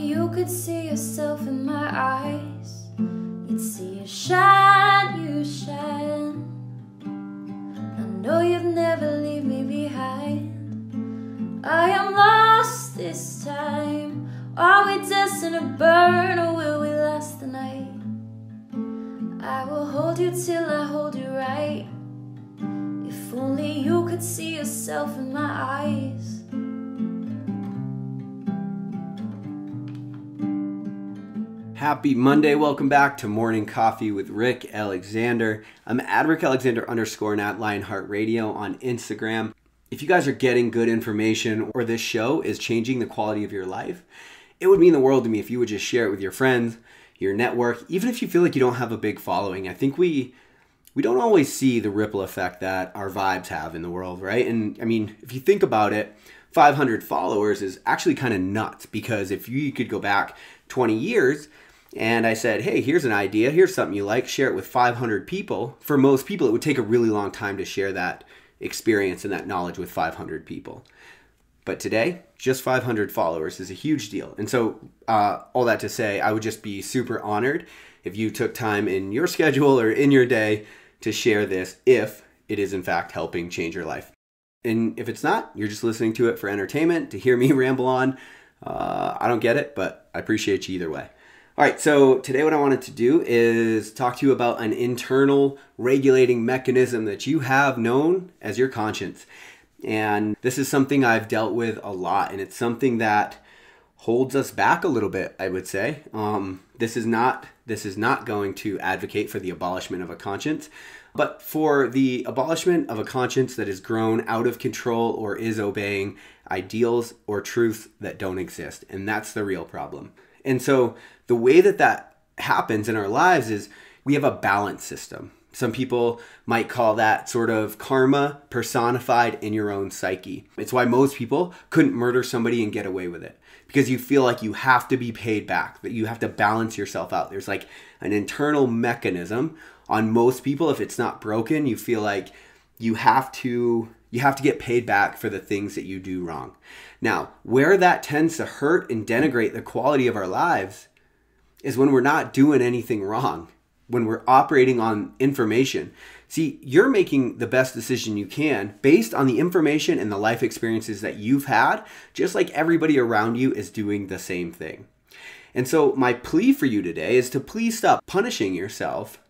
you could see yourself in my eyes, you'd see a shine, you shine. I know you'd never leave me behind. I am lost this time. Are we destined to burn or will we last the night? I will hold you till I hold you right. If only you could see yourself in my eyes. Happy Monday. Welcome back to Morning Coffee with Rick Alexander. I'm at Rick Alexander underscore and at Lionheart Radio on Instagram. If you guys are getting good information or this show is changing the quality of your life, it would mean the world to me if you would just share it with your friends, your network, even if you feel like you don't have a big following. I think we we don't always see the ripple effect that our vibes have in the world, right? And I mean, if you think about it, 500 followers is actually kind of nuts because if you could go back 20 years, and I said, hey, here's an idea, here's something you like, share it with 500 people. For most people, it would take a really long time to share that experience and that knowledge with 500 people. But today, just 500 followers is a huge deal. And so, uh, all that to say, I would just be super honored if you took time in your schedule or in your day to share this if it is in fact helping change your life. And if it's not, you're just listening to it for entertainment, to hear me ramble on. Uh, I don't get it, but I appreciate you either way. All right, so today what I wanted to do is talk to you about an internal regulating mechanism that you have known as your conscience. And this is something I've dealt with a lot, and it's something that holds us back a little bit, I would say. Um, this is not this is not going to advocate for the abolishment of a conscience, but for the abolishment of a conscience that has grown out of control or is obeying ideals or truths that don't exist. And that's the real problem. And so the way that that happens in our lives is we have a balance system. Some people might call that sort of karma personified in your own psyche. It's why most people couldn't murder somebody and get away with it because you feel like you have to be paid back, that you have to balance yourself out. There's like an internal mechanism on most people if it's not broken, you feel like you have to you have to get paid back for the things that you do wrong. Now, where that tends to hurt and denigrate the quality of our lives is when we're not doing anything wrong, when we're operating on information. See, you're making the best decision you can based on the information and the life experiences that you've had, just like everybody around you is doing the same thing. And so, my plea for you today is to please stop punishing yourself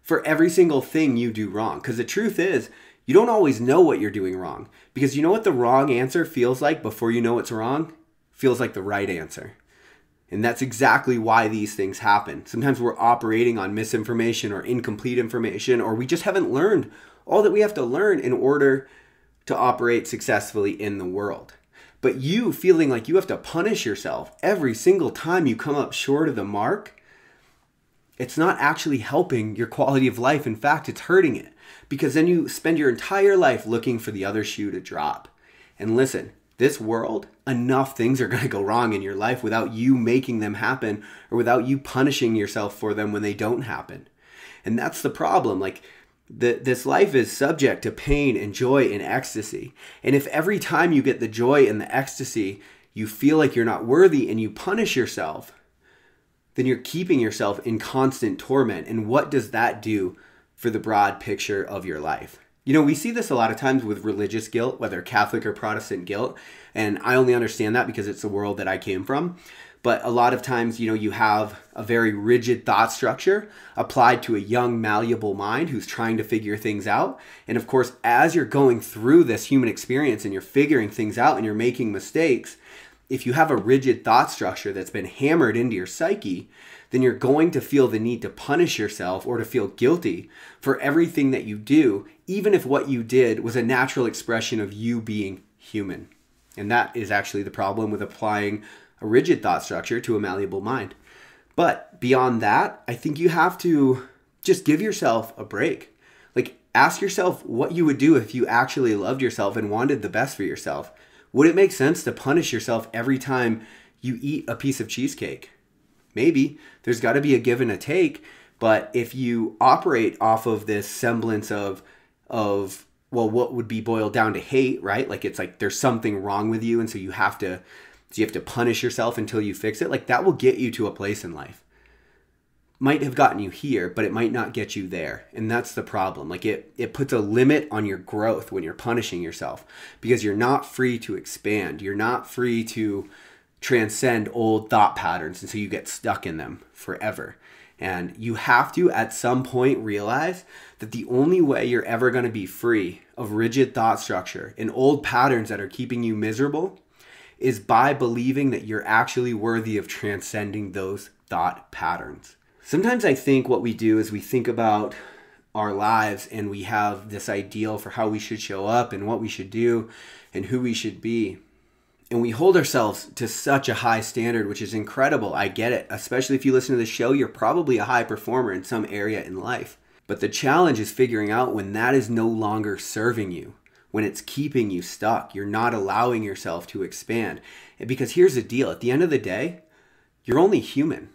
for every single thing you do wrong. Because the truth is, you don't always know what you're doing wrong. Because you know what the wrong answer feels like before you know it's wrong? Feels like the right answer. And that's exactly why these things happen. Sometimes we're operating on misinformation or incomplete information, or we just haven't learned all that we have to learn in order to operate successfully in the world. But you feeling like you have to punish yourself every single time you come up short of the mark, it's not actually helping your quality of life. In fact, it's hurting it because then you spend your entire life looking for the other shoe to drop. And listen, this world, enough things are going to go wrong in your life without you making them happen or without you punishing yourself for them when they don't happen. And that's the problem. Like, the, this life is subject to pain and joy and ecstasy. And if every time you get the joy and the ecstasy, you feel like you're not worthy and you punish yourself, then you're keeping yourself in constant torment. And what does that do for the broad picture of your life? You know, we see this a lot of times with religious guilt, whether Catholic or Protestant guilt. And I only understand that because it's the world that I came from. But a lot of times, you know, you have a very rigid thought structure applied to a young, malleable mind who's trying to figure things out. And of course, as you're going through this human experience and you're figuring things out and you're making mistakes, if you have a rigid thought structure that's been hammered into your psyche, then you're going to feel the need to punish yourself or to feel guilty for everything that you do, even if what you did was a natural expression of you being human. And that is actually the problem with applying a rigid thought structure to a malleable mind. But beyond that, I think you have to just give yourself a break. Like, ask yourself what you would do if you actually loved yourself and wanted the best for yourself. Would it make sense to punish yourself every time you eat a piece of cheesecake? Maybe. There's got to be a give and a take. But if you operate off of this semblance of, of, well, what would be boiled down to hate, right? Like it's like there's something wrong with you. And so you have to So you have to punish yourself until you fix it. Like that will get you to a place in life. Might have gotten you here, but it might not get you there. And that's the problem. Like it it puts a limit on your growth when you're punishing yourself because you're not free to expand. You're not free to transcend old thought patterns and so you get stuck in them forever. And you have to, at some point, realize that the only way you're ever going to be free of rigid thought structure and old patterns that are keeping you miserable is by believing that you're actually worthy of transcending those thought patterns. Sometimes I think what we do is we think about our lives and we have this ideal for how we should show up and what we should do and who we should be and we hold ourselves to such a high standard, which is incredible. I get it. Especially if you listen to the show, you're probably a high performer in some area in life. But the challenge is figuring out when that is no longer serving you, when it's keeping you stuck. You're not allowing yourself to expand. Because here's the deal at the end of the day, you're only human.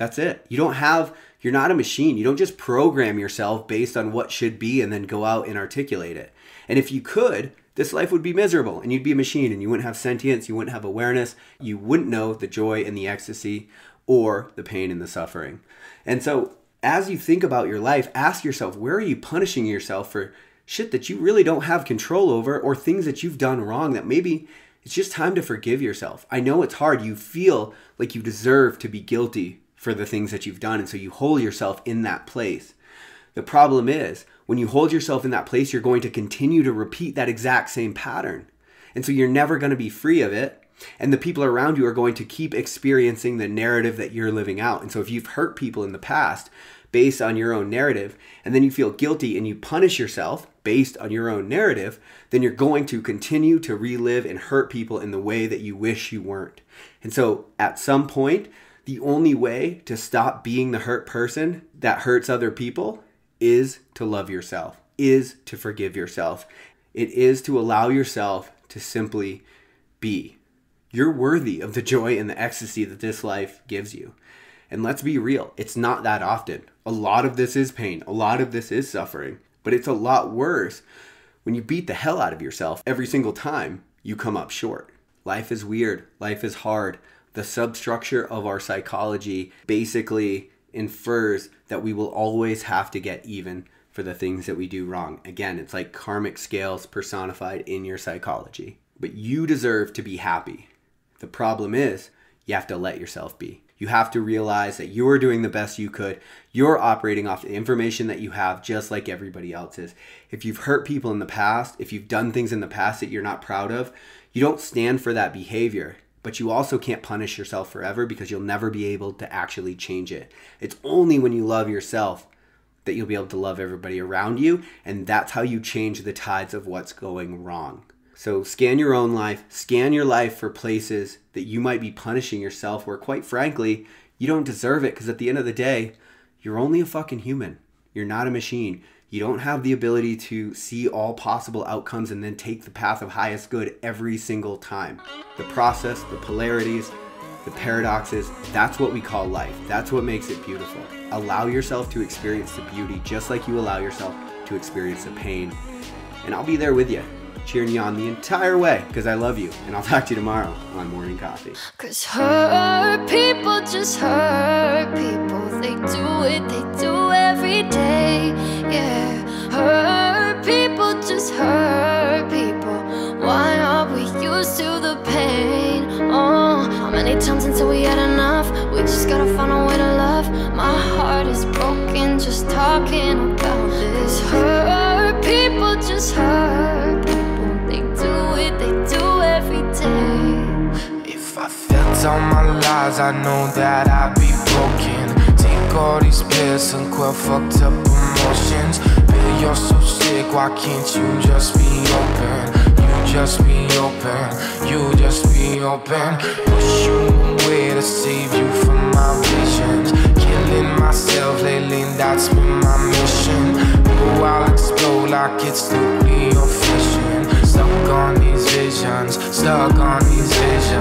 That's it. You don't have, you're not a machine. You don't just program yourself based on what should be and then go out and articulate it. And if you could, this life would be miserable and you'd be a machine and you wouldn't have sentience, you wouldn't have awareness, you wouldn't know the joy and the ecstasy or the pain and the suffering. And so, as you think about your life, ask yourself where are you punishing yourself for shit that you really don't have control over or things that you've done wrong that maybe it's just time to forgive yourself. I know it's hard. You feel like you deserve to be guilty for the things that you've done. And so you hold yourself in that place. The problem is, when you hold yourself in that place, you're going to continue to repeat that exact same pattern. And so you're never going to be free of it. And the people around you are going to keep experiencing the narrative that you're living out. And so if you've hurt people in the past based on your own narrative, and then you feel guilty and you punish yourself based on your own narrative, then you're going to continue to relive and hurt people in the way that you wish you weren't. And so at some point, the only way to stop being the hurt person that hurts other people is to love yourself, is to forgive yourself. It is to allow yourself to simply be. You're worthy of the joy and the ecstasy that this life gives you. And let's be real, it's not that often. A lot of this is pain, a lot of this is suffering, but it's a lot worse when you beat the hell out of yourself every single time you come up short. Life is weird, life is hard. The substructure of our psychology basically infers that we will always have to get even for the things that we do wrong. Again, it's like karmic scales personified in your psychology. But you deserve to be happy. The problem is, you have to let yourself be. You have to realize that you are doing the best you could. You're operating off the information that you have, just like everybody else is. If you've hurt people in the past, if you've done things in the past that you're not proud of, you don't stand for that behavior but you also can't punish yourself forever because you'll never be able to actually change it. It's only when you love yourself that you'll be able to love everybody around you, and that's how you change the tides of what's going wrong. So scan your own life, scan your life for places that you might be punishing yourself where, quite frankly, you don't deserve it because at the end of the day, you're only a fucking human. You're not a machine. You don't have the ability to see all possible outcomes and then take the path of highest good every single time. The process, the polarities, the paradoxes, that's what we call life. That's what makes it beautiful. Allow yourself to experience the beauty just like you allow yourself to experience the pain. And I'll be there with you, cheering you on the entire way because I love you. And I'll talk to you tomorrow on Morning Coffee. Cause hurt people just hurt people. They do it, they do every day. Yeah, hurt people just hurt people. Why are we used to the pain? Oh, how many times until we had enough? We just gotta find a way to love. My heart is broken just talking about this. Hurt people just hurt people. They do it, they do every day. If I felt all my lies, I know that I'd be broken. All these pills and quell fucked up emotions. Bill, you're so sick, why can't you just be open? You just be open, you just be open. Push you away to save you from my visions. Killing myself lately, that's been my mission. Oh, I'll explode like it's nuclear fission. Stuck on these visions, stuck on these visions.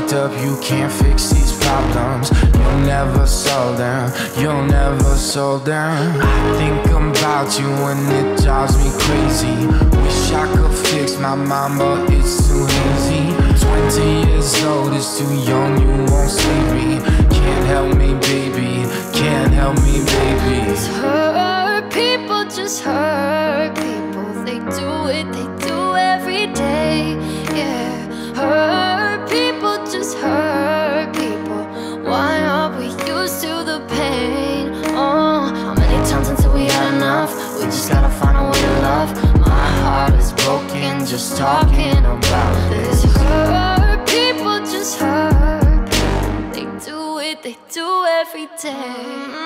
Fucked up, you can't fix these problems. You'll never solve them, you'll never solve them. I think about you and it drives me crazy. Wish I could fix my mind, but it's too hazy. 20 years old is too young, you won't save me. Can't help me, baby, can't help me, baby. Hurt people just hurt people. They do it, just talking about this. Hurt people just hurt. They do it, they do every day.